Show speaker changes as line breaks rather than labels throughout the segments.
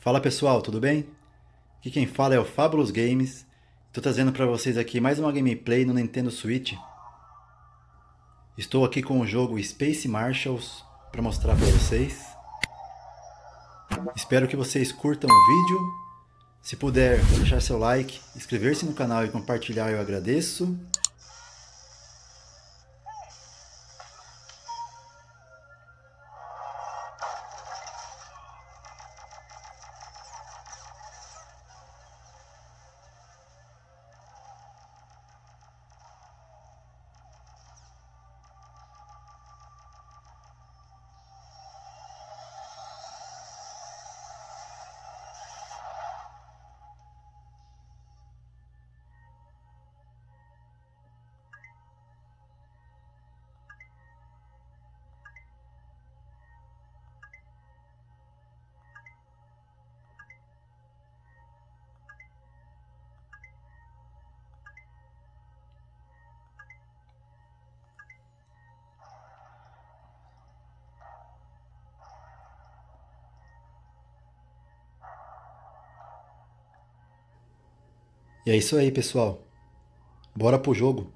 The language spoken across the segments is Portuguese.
Fala pessoal, tudo bem? Aqui quem fala é o Fabulous Games. Estou trazendo para vocês aqui mais uma gameplay no Nintendo Switch. Estou aqui com o jogo Space Marshals para mostrar para vocês. Espero que vocês curtam o vídeo. Se puder deixar seu like, inscrever-se no canal e compartilhar eu agradeço. E é isso aí, pessoal. Bora pro jogo.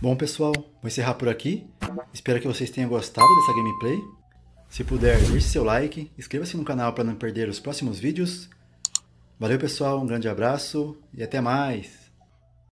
Bom pessoal, vou encerrar por aqui. Espero que vocês tenham gostado dessa gameplay. Se puder, deixe seu like, inscreva-se no canal para não perder os próximos vídeos. Valeu pessoal, um grande abraço e até mais!